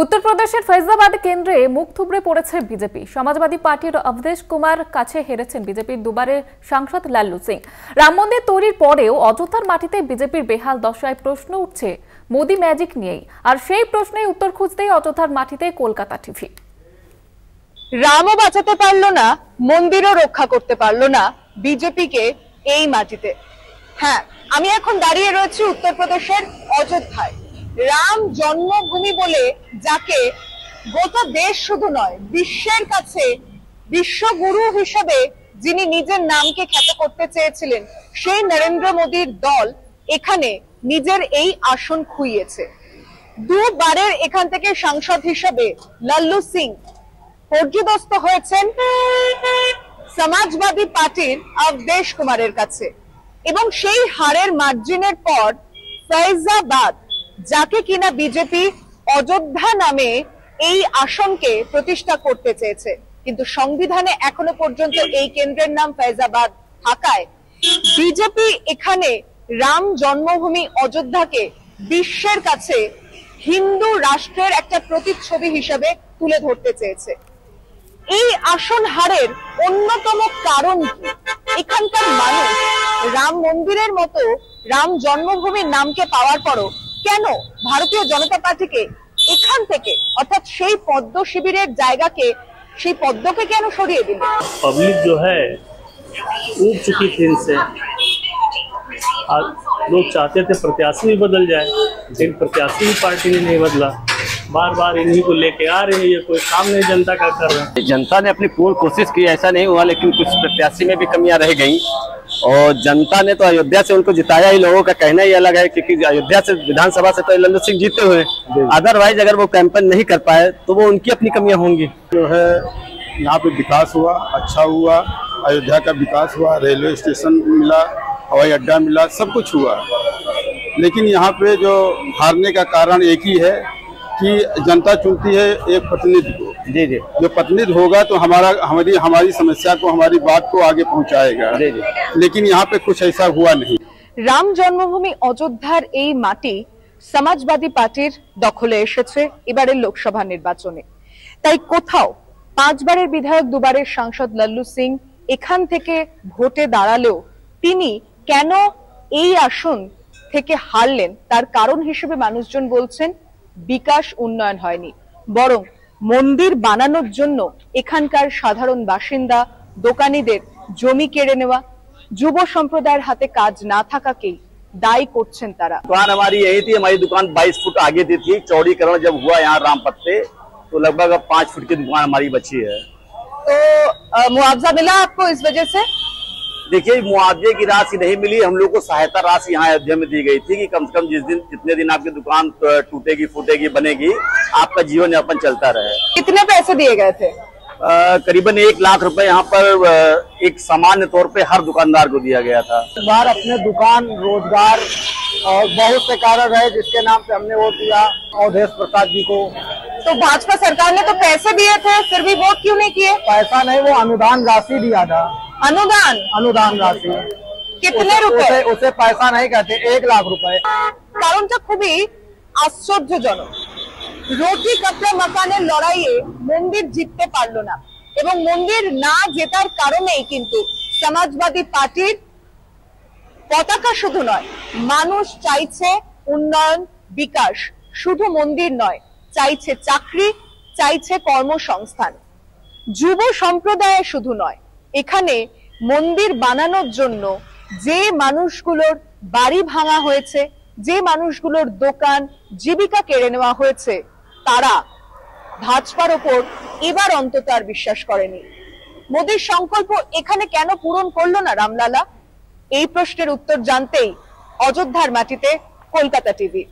উত্তরপ্রদেশের ফৈজাবাদ কেন্দ্রে মুখ থুবড়ে পড়েছে বিজেপি। সমাজবাদী পার্টির অবধেশ কুমার কাছে হেরেছেন বিজেপির দুবারের সাংসদ লাল্লু সিং। রাম মন্দির তৈরির পরেও অযোধ্যার মাটিতে বিজেপির বেহাল দশায় প্রশ্ন উঠছে মোদি ম্যাজিক নিয়েই। আর সেই প্রশ্নেই উত্তর খুঁজতেই অযোধ্যার মাটিতে কলকাতা টিভি। রামও বাঁচাতে পারল না, মন্দিরও রক্ষা করতে পারল না বিজেপিকে এই মাটিতে। হ্যাঁ আমি এখন দাঁড়িয়ে রয়েছি উত্তরপ্রদেশের অযোধ্যায়। রাম জন্মভূমি বলে যাকে গোটা দেশ শুধু নয়, বিশ্বের কাছে বিশ্বগুরু হিসেবে যিনি নিজের নামকে খ্যাত করতে চেয়েছিলেন, সেই নরেন্দ্র মোদীর দল এখানে নিজের এই আসন খুইয়েছে। দুবারের এখান থেকে সাংসদ হিসেবে লাল্লু সিং পর্যদস্ত হয়েছেন সমাজবাদী পার্টির অবদেশ কুমারের কাছে এবং সেই হারের মার্জিনের পর ফৈজাবাদ যাকে কিনা বিজেপি অযোধ্যা নামে এই আসনকে প্রতিষ্ঠা করতে চেয়েছে। কিন্তু সংবিধানে এখনও পর্যন্ত এই কেন্দ্রের নাম ফৈজাবাদ থাকায় বিজেপি এখানে রাম জন্মভূমি অযোধ্যাকে বিশ্বের কাছে হিন্দু রাষ্ট্রের একটা প্রতিচ্ছবি হিসেবে তুলে ধরতে চেয়েছে। এই আসন হারের অন্যতম কারণ কি? এখানকার মানুষ রাম মন্দিরের মতো রাম জন্মভূমির নামকে পাওয়ার পরও কেন ভারতীয় জনতা পার্টিকে এখান থেকে অর্থাৎ সেই পদ্ম শিবিরের জায়গাকে সেই পদ্মকে কেন সরিয়ে দিল पब्लिक जो है ऊब चुकी थी इनसे और लोग चाहते थे प्रत्याशी भी बदल जाए लेकिन प्रत्याशी भी पार्टी ने नहीं बदला बार बार इन्हीं को लेके आ रहे हैं ये कोई काम नहीं जनता का कर रहे हैं। जनता ने अपनी पूर्ण कोशिश की ऐसा नहीं हुआ लेकिन कुछ प्रत्याशी में भी कमियाँ रह गई। और जनता ने तो अयोध्या से उनको जिताया ही लोगों का कहना ही अलग है क्योंकि अयोध्या से विधानसभा से तो लल्लू सिंह जीते हुए। अदरवाइज़ अगर वो कैंपेन नहीं कर पाए तो वो उनकी अपनी कमियाँ होंगी। जो है यहाँ पे विकास हुआ अच्छा हुआ अयोध्या का विकास हुआ रेलवे स्टेशन मिला हवाई अड्डा मिला सब कुछ हुआ। लेकिन यहाँ पे जो हारने का कारण एक ही है कि जनता चुनती है एक प्रतिनिधि को जी जी जो प्रतिनिधि होगा तो हमारा हमारी हमारी समस्या को हमारी बात को आगे पहुँचाएगा जी जी लेकिन यहाँ पे कुछ ऐसा हुआ नहीं রাম জন্মভূমি অযোধ্যার এই মাটি সমাজবাদী পার্টির দখলে এসেছে এবারের লোকসভা নির্বাচনে তাই কোথাও পাঁচবারের বিধায়ক দুবারের সাংসদ লাল্লু সিং এখান থেকে ভোটে দাঁড়ালেও তিনি কেন এই আসন থেকে হারলেন তার কারণ হিসেবে মানুষজন বলছেন বিকাশ উন্নয়ন হয়নি বরং মন্দির বানানোর জন্য এখানকার সাধারণ বাসিন্দা দোকানীদের জমি কেড়ে নেওয়া যুব সম্প্রদায়ের হাতে কাজ না থাকাকেই দায়ী করছেন তারা दुकान हमारी यही थी हमारी दुकान 22 फुट आगे दी थी चौड़ीकरण जब हुआ यहाँ रामपत पे तो लगभग अब पाँच फुट की दुकान हमारी बची है तो अ, मुआवजा मिला आपको इस वजह से देखिए मुआवजे की राशि नहीं मिली हम लोग को सहायता राशि यहाँ अयोध्या में दी गई थी कि कम से कम जिस दिन जितने दिन आपकी दुकान टूटेगी फूटेगी बनेगी आपका जीवन यापन चलता रहे। कितने पैसे दिए गए थे? करीबन एक लाख रुपए यहाँ पर एक सामान्य तौर पे हर दुकानदार को दिया गया था। बार अपने दुकान रोज़गार और बहुत से कारण रहे जिसके नाम से हमने वो दिया अवधेश प्रसाद जी को। तो भाजपा सरकार ने तो पैसे दिए थे फिर भी वोट क्यों नहीं किए? पैसा नहीं वो अनुदान राशि दिया था। अनुदान अनुदान राशि कितने उसे- रुपए उसे, उसे पैसा नहीं कहते एक लाख रुपए কারণটা খুবই আশ্চর্যজনক রুটি কাপড়া মাকানের লড়াইয়ে মন্দির জিততে পারলো না এবং মন্দির না জেতার কারণেই কিন্তু সমাজবাদী পার্টির পতাকা শুধু নয় মানুষ চাইছে উন্নয়ন বিকাশ শুধু মন্দির নয় চাইছে চাকরি চাইছে কর্মসংস্থান যুব সম্প্রদায় শুধু নয় এখানে মন্দির বানানোর জন্য যে মানুষগুলোর বাড়ি ভাঙা হয়েছে, যে মানুষগুলোর দোকান জীবিকা কেড়ে নেওয়া হয়েছে, তারা ভাজপার ওপর এবার অন্তত আর বিশ্বাস করেনি। মোদীর সংকল্প এখানে কেন পূরণ করল না রামলালা? এই প্রশ্নের উত্তর জানতেই অযোধ্যার মাটিতে কলকাতা টিভি।